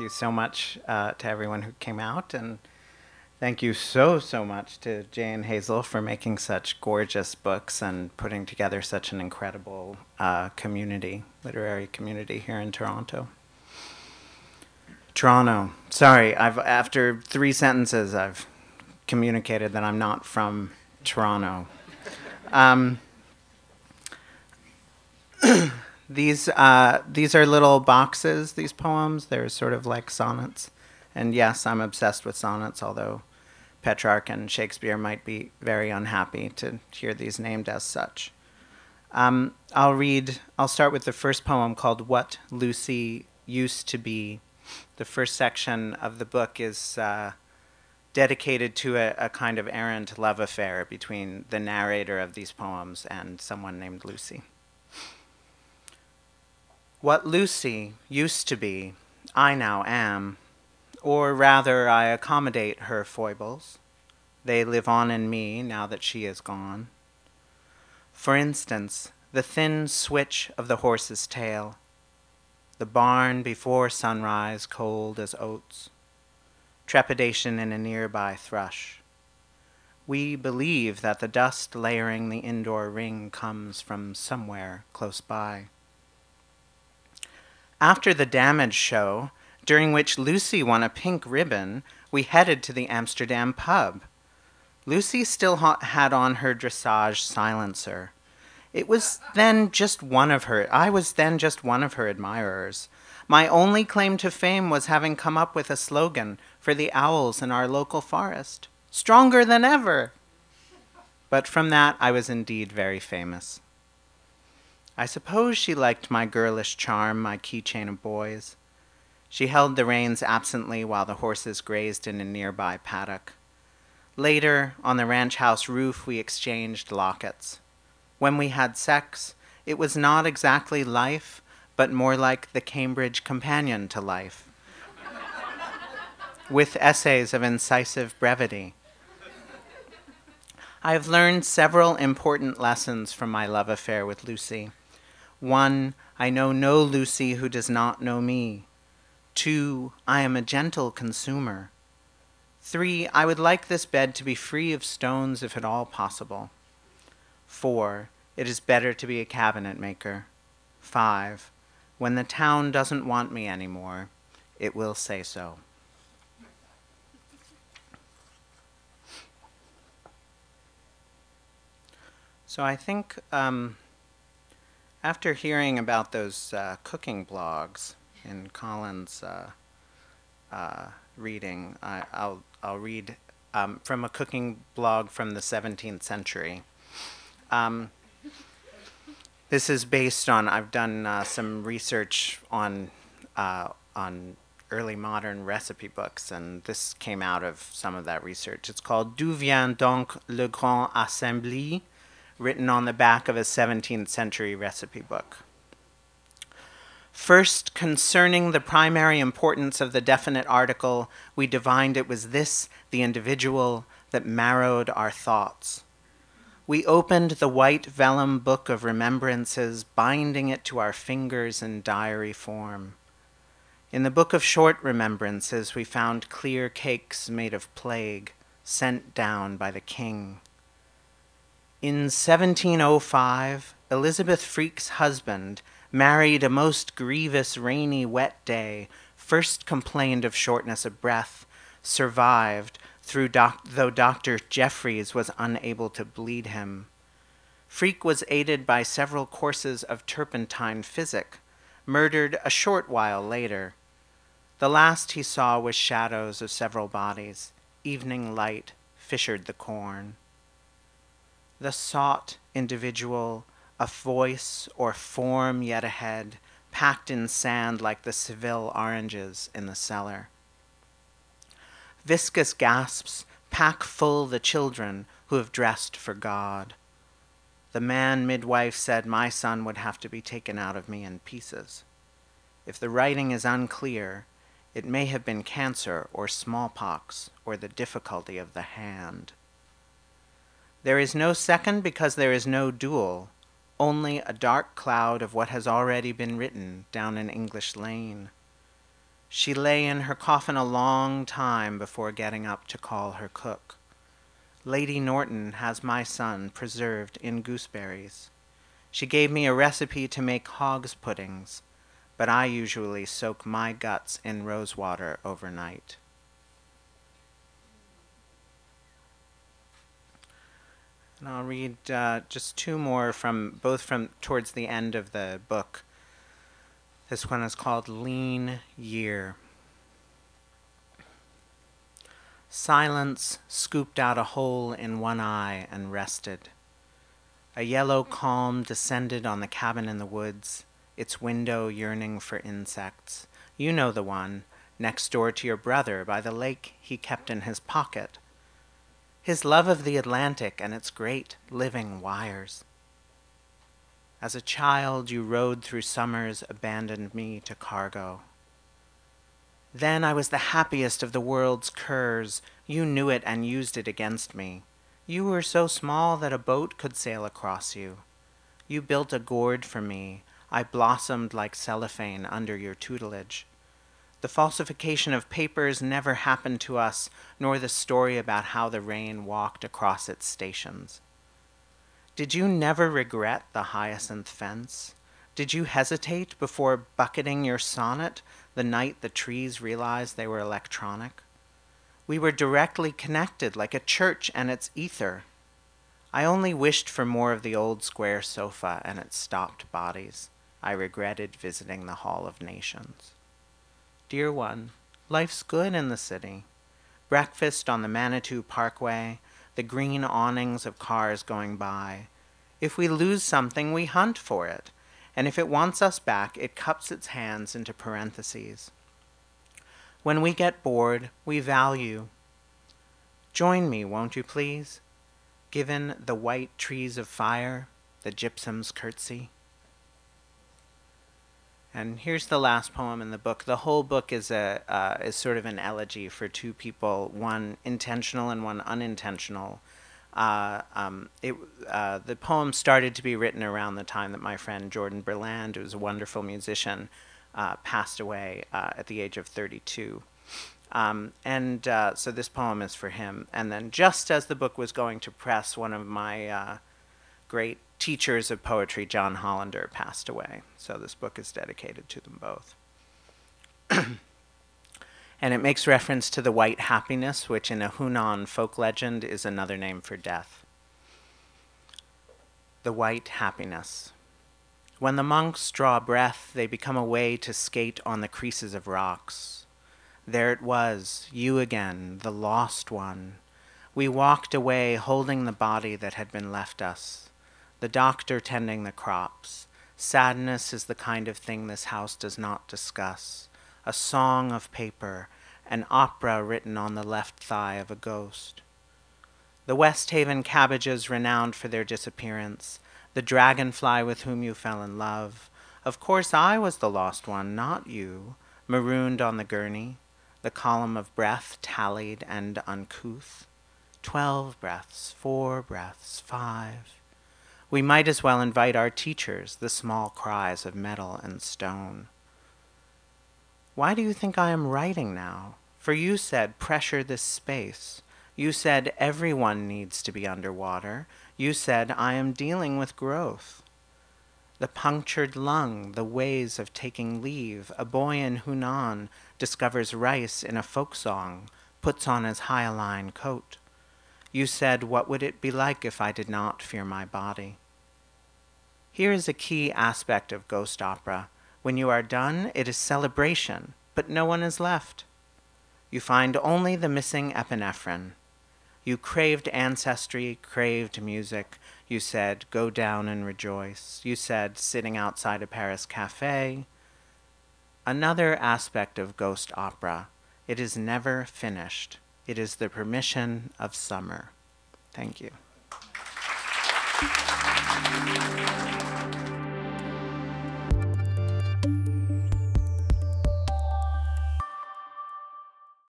thank you so much uh, to everyone who came out, and thank you so, so much to Jay and Hazel for making such gorgeous books and putting together such an incredible uh, community, literary community here in Toronto. Toronto. Sorry, I've after three sentences, I've communicated that I'm not from Toronto. Um, these uh, these are little boxes. These poems. They're sort of like sonnets. And yes, I'm obsessed with sonnets. Although Petrarch and Shakespeare might be very unhappy to hear these named as such. Um, I'll read. I'll start with the first poem called "What Lucy Used to Be." The first section of the book is. Uh, dedicated to a, a, kind of errant love affair between the narrator of these poems and someone named Lucy. What Lucy used to be, I now am, or rather, I accommodate her foibles. They live on in me now that she is gone. For instance, the thin switch of the horse's tail, the barn before sunrise cold as oats, trepidation in a nearby thrush. We believe that the dust layering the indoor ring comes from somewhere close by. After the damage show, during which Lucy won a pink ribbon, we headed to the Amsterdam pub. Lucy still ha- had on her dressage silencer. It was then just one of her, I was then just one of her admirers. My only claim to fame was having come up with a slogan for the owls in our local forest stronger than ever. But from that, I was indeed very famous. I suppose she liked my girlish charm, my keychain of boys. She held the reins absently while the horses grazed in a nearby paddock. Later, on the ranch house roof, we exchanged lockets. When we had sex, it was not exactly life, but more like the Cambridge companion to life, with essays of incisive brevity. I have learned several important lessons from my love affair with Lucy. One, I know no Lucy who does not know me. Two, I am a gentle consumer. Three, I would like this bed to be free of stones if at all possible. Four, it is better to be a cabinet maker. Five, when the town doesn't want me anymore, it will say so. So I think um, after hearing about those uh, cooking blogs in Colin's uh, uh, reading, I, will I'll read um, from a cooking blog from the 17th century. Um, this is based on I've done uh, some research on uh, on early modern recipe books, and this came out of some of that research. It's called D'où vient donc le grand assembly? Written on the back of a 17th century recipe book. First, concerning the primary importance of the definite article, we divined it was this, the individual, that marrowed our thoughts. We opened the white vellum book of remembrances, binding it to our fingers in diary form. In the book of short remembrances, we found clear cakes made of plague, sent down by the king. In 1705, Elizabeth Freke's husband married a most grievous rainy wet day, first complained of shortness of breath, survived, through doc- though Dr. Jeffries was unable to bleed him. Freke was aided by several courses of turpentine physic, murdered a short while later. The last he saw was shadows of several bodies. Evening light fissured the corn the sought individual, a voice or form yet ahead, packed in sand like the Seville oranges in the cellar. Viscous gasps pack full the children who have dressed for God. The man midwife said my son would have to be taken out of me in pieces. If the writing is unclear, it may have been cancer or smallpox or the difficulty of the hand. There is no second because there is no dual, only a dark cloud of what has already been written down an English lane. She lay in her coffin a long time before getting up to call her cook. Lady Norton has my son preserved in gooseberries. She gave me a recipe to make hog's puddings, but I usually soak my guts in rose rosewater overnight. And I'll read uh, just two more from both from towards the end of the book. This one is called Lean Year. Silence scooped out a hole in one eye and rested. A yellow calm descended on the cabin in the woods, its window yearning for insects. You know the one, next door to your brother by the lake he kept in his pocket his love of the Atlantic and its great living wires. As a child, you rode through summers, abandoned me to cargo. Then I was the happiest of the world's curs. You knew it and used it against me. You were so small that a boat could sail across you. You built a gourd for me. I blossomed like cellophane under your tutelage. The falsification of papers never happened to us, nor the story about how the rain walked across its stations. Did you never regret the hyacinth fence? Did you hesitate before bucketing your sonnet the night the trees realized they were electronic? We were directly connected like a church and its ether. I only wished for more of the old square sofa and its stopped bodies. I regretted visiting the Hall of Nations. Dear one, life's good in the city. Breakfast on the Manitou Parkway, the green awnings of cars going by. If we lose something, we hunt for it, and if it wants us back, it cups its hands into parentheses. When we get bored, we value. Join me, won't you please? Given the white trees of fire, the gypsum's curtsy. And here's the last poem in the book. The whole book is a uh, is sort of an elegy for two people, one intentional and one unintentional. Uh, um, it, uh, the poem started to be written around the time that my friend Jordan Berland, who was a wonderful musician, uh, passed away uh, at the age of 32. Um, and uh, so this poem is for him. And then, just as the book was going to press, one of my great teachers of poetry, John Hollander, passed away. So this book is dedicated to them both. and it makes reference to the white happiness, which in a Hunan folk legend is another name for death. The white happiness. When the monks draw breath, they become a way to skate on the creases of rocks. There it was, you again, the lost one. We walked away holding the body that had been left us the doctor tending the crops. Sadness is the kind of thing this house does not discuss. A song of paper, an opera written on the left thigh of a ghost. The West Haven cabbages renowned for their disappearance, the dragonfly with whom you fell in love. Of course, I was the lost one, not you, marooned on the gurney, the column of breath tallied and uncouth. Twelve breaths, four breaths, five. We might as well invite our teachers, the small cries of metal and stone. Why do you think I am writing now? For you said, pressure this space. You said, everyone needs to be underwater. You said, I am dealing with growth. The punctured lung, the ways of taking leave. A boy in Hunan discovers rice in a folk song, puts on his hyaline coat. You said, What would it be like if I did not fear my body? Here is a key aspect of ghost opera. When you are done, it is celebration, but no one is left. You find only the missing epinephrine. You craved ancestry, craved music. You said, Go down and rejoice. You said, Sitting outside a Paris cafe. Another aspect of ghost opera it is never finished. It is the permission of summer. Thank you.